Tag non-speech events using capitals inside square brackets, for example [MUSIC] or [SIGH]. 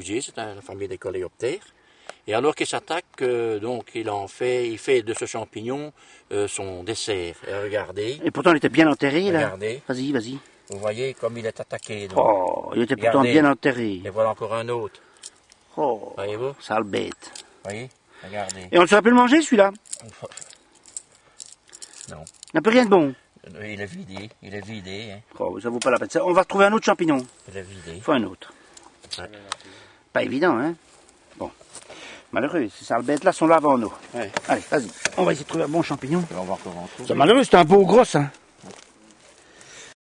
bousier, c'est un- la famille des coléoptères. Et alors qu'il s'attaque, euh, donc il en fait, il fait de ce champignon euh, son dessert. Et regardez, Et pourtant, il était bien enterré, là. regardez, Vas-y, vas-y. vous voyez comme il est attaqué. donc. Oh, il était pourtant bien enterré. Et voilà encore un autre, Oh, voyez-vous? sale bête. Voyez Regardez. Et on ne saurait plus le manger, celui-là? [LAUGHS] Non, Il n'a plus rien de bon. il est vidé, il est vidé, hein. Oh, ça vaut pas la peine. Ça, On va retrouver un autre champignon. il est vidé. Il faut un autre. Ouais. Pas évident, hein Bon. Malheureux, ces sales bêtes-là sont là avant nous. Ouais. Allez, vas-y. On va essayer de trouver un bon champignon. On va. C'est malheureux, c'est un beau gros, hein.